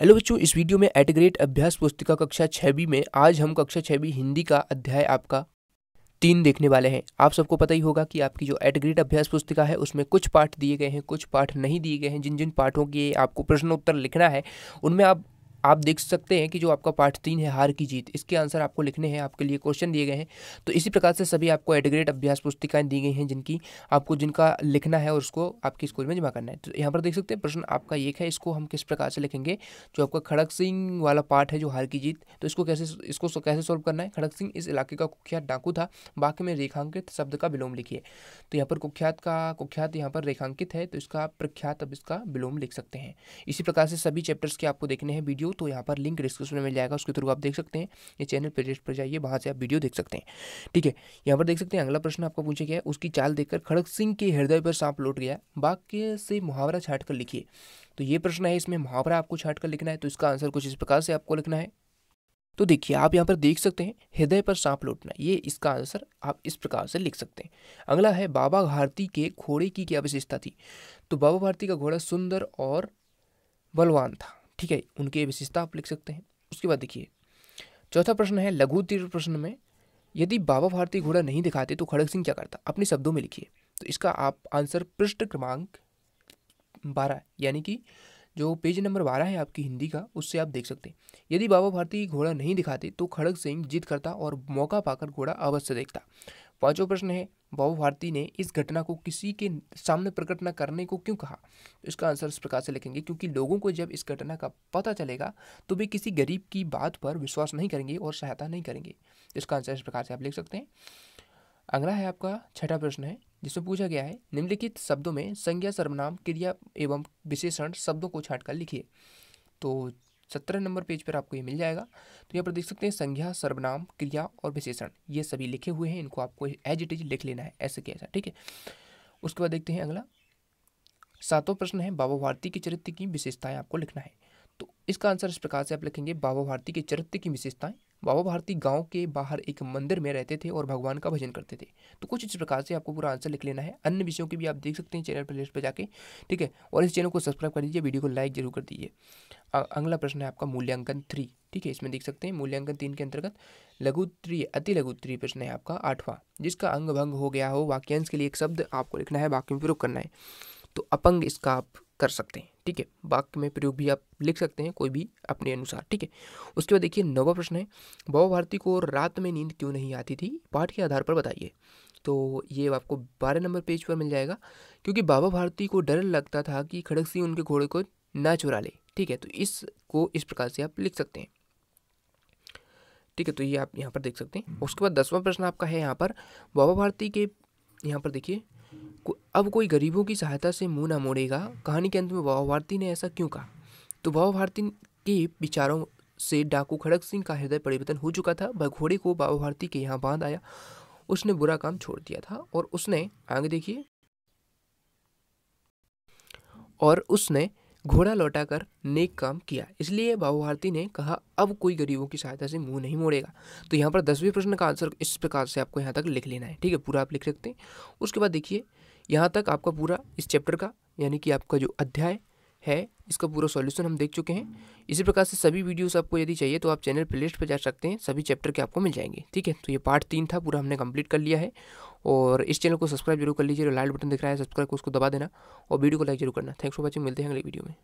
Hello बच्चों, इस video में एट ग्रेट अभ्यास पुस्तिका कक्षा छवी में आज हम कक्षा छवी हिंदी का अध्याय आपका तीन देखने वाले हैं। आप सबको पता ही होगा कि आपकी जो एट ग्रेट अभ्यास पुस्तिका है, उसमें कुछ पाठ दिए गए हैं, कुछ पाठ नहीं दिए गए हैं। जिन जिन पाठों के आपको प्रश्न उत्तर लिखना है, उनमें आप आप देख सकते हैं कि जो आपका पार्ट तीन है, हार की जीत, इसके आंसर आपको लिखने हैं, आपके लिए क्वेश्चन दिए गए हैं। तो इसी प्रकार से सभी आपको एडग्रेड अभ्यास पुस्तिकाएँ दी गई हैं, जिनकी आपको, जिनका लिखना है और उसको आपके स्कूल में जमा करना है। तो यहाँ पर देख सकते हैं, प्रश्न आपका एक है, इसको हम किस प्रकार से लिखेंगे? जो आपका खड़क सिंह वाला पार्ट है, जो हार की जीत तो इसको कैसे इसको कैसे सोल्व करना है? खड़क सिंह इस इलाके का कुख्यात डाकू था, बाकी में रेखांकित शब्द का विलोम लिखिए। तो यहाँ पर कुख्यात का, कुख्यात यहाँ पर रेखांकित है तो इसका प्रख्यात अब इसका विलोम लिख सकते हैं। इसी प्रकार से सभी चैप्टर्स के आपको देखने हैं वीडियो तो यहाँ पर लिंक डिस्क्रिप्शन में मिल जाएगा, उसके थ्रू आप देख सकते हैं। ये चैनल प्लेलिस्ट पर जाइए, वहाँ से आप वीडियो देख सकते हैं। ठीक है, यहाँ पर देख सकते हैं, अगला प्रश्न आपको पूछा गया उसकी चाल देखकर खड़क सिंह के हृदय पर सांप लौट गया वाक्य से मुहावरा छाट कर लिखिए। तो ये प्रश्न है, इसमें मुहावरा आपको छाट कर लिखना है तो इसका आंसर कुछ इस प्रकार से आपको लिखना है। तो देखिए, आप यहाँ पर देख सकते हैं, हृदय पर सांप लौटना ये इसका आंसर आप इस प्रकार से लिख सकते हैं। अगला है, बाबा भारती के घोड़े की क्या विशेषता थी? तो बाबा भारती का घोड़ा सुंदर और बलवान था। ठीक है, उनकी विशेषता आप लिख सकते हैं। उसके बाद देखिए, चौथा प्रश्न है, लघु तीव्र प्रश्न में, यदि बाबा भारती घोड़ा नहीं दिखाते तो खड़ग सिंह क्या करता? अपने शब्दों में लिखिए। तो इसका आप आंसर पृष्ठ क्रमांक बारह, यानी कि जो पेज नंबर बारह है आपकी हिंदी का, उससे आप देख सकते हैं। यदि बाबा भारती घोड़ा नहीं दिखाते तो खड़ग सिंह जीत करता और मौका पाकर घोड़ा अवश्य देखता। पांचवा प्रश्न है बाबू भारती ने इस घटना को किसी के सामने प्रकट न करने को क्यों कहा? इसका आंसर इस प्रकार से लिखेंगे, क्योंकि लोगों को जब इस घटना का पता चलेगा तो वे किसी गरीब की बात पर विश्वास नहीं करेंगे और सहायता नहीं करेंगे। इसका आंसर इस प्रकार से आप लिख सकते हैं। अगला है आपका छठा प्रश्न है, जिसमें पूछा गया है, निम्नलिखित शब्दों में संज्ञा, सर्वनाम, क्रिया एवं विशेषण शब्दों को छाटकर लिखिए। तो सत्रह नंबर पेज पर आपको ये मिल जाएगा। तो यहाँ पर देख सकते हैं, संज्ञा, सर्वनाम, क्रिया और विशेषण। ये सभी लिखे हुए हैं, इनको आपको एज इट इज़ लिख लेना है, ऐसे कैसा ठीक है? उसके बाद देखते हैं अगला। सातों प्रश्न है बाबा भारती के चरित्र की विशेषताएँ आपको लिखना है। तो इसका आंसर इस प्रकार से आप लिखेंगे बाबा भारती के चरित्र की विशेषताएँ। बाबा भारती गाँव के बाहर एक मंदिर में रहते थे और भगवान का भजन करते थे। तो कुछ इस प्रकार से आपको पूरा आंसर लिख लेना है। अन्य विषयों की भी आप देख सकते हैं चैनल प्लेलिस्ट पर जाके, ठीक है? और इस चैनल को सब्सक्राइब कर दीजिए वीडियो को लाइक ज़रूर कर दीजिए। अगला प्रश्न है आपका मूल्यांकन थ्री ठीक है? इसमें देख सकते हैं मूल्यांकन तीन के अंतर्गत लघुत्री अति लघुत्री प्रश्न है आपका आठवां, जिसका अंग भंग हो गया हो, वाक्यांश के लिए एक शब्द आपको लिखना है, वाक्य में प्रयोग करना है तो अपंग इसका आप कर सकते हैं। ठीक है वाक्य में प्रयोग भी आप लिख सकते हैं कोई भी अपने अनुसार ठीक है। उसके बाद देखिए नवा प्रश्न है बाबा भारती को रात में नींद क्यों नहीं आती थी? पाठ के आधार पर बताइए। तो ये आपको बारह नंबर पेज पर मिल जाएगा क्योंकि बाबा भारती को डर लगता था कि खड़ग सिंह उनके घोड़े को ना चुरा ले ठीक है। तो इसको इस प्रकार से आप लिख सकते हैं। ठीक है तो ये आप यहाँ पर देख सकते हैं। उसके बाद दसवां प्रश्न आपका है यहाँ पर बाबा भारती के यहाँ पर देखिए अब कोई गरीबों की सहायता से मुँह ना मोड़ेगा। कहानी के अंत में भाव भारती ने ऐसा क्यों कहा? तो भाव भारती के विचारों से डाकू खड़ग सिंह का हृदय परिवर्तन हो चुका था। वह घोड़े को बाबा भारती के यहाँ बाँध आया। उसने बुरा काम छोड़ दिया था और उसने, आगे देखिए, और उसने घोड़ा लौटाकर नेक काम किया। इसलिए बाबू भारती ने कहा, अब कोई गरीबों की सहायता से मुँह नहीं मोड़ेगा। तो यहाँ पर दसवें प्रश्न का आंसर इस प्रकार से आपको यहाँ तक लिख लेना है। ठीक है, पूरा आप लिख सकते हैं। उसके बाद देखिए, यहाँ तक आपका पूरा इस चैप्टर का, यानी कि आपका जो अध्याय है इसका पूरा सॉल्यूशन हम देख चुके हैं। इसी प्रकार से सभी वीडियोस आपको यदि चाहिए तो आप चैनल प्लेलिस्ट पर जा सकते हैं, सभी चैप्टर के आपको मिल जाएँगे, ठीक है? तो ये पार्ट तीन था, पूरा हमने कंप्लीट कर लिया है। और इस चैनल को सब्सक्राइब ज़रूर कर लीजिए लाल बटन दिख रहा है सब्सक्राइब को उसको दबा देना और वीडियो को लाइक ज़रूर करना। थैंक्स फॉर वॉचिंग मिलते हैं अगले वीडियो में।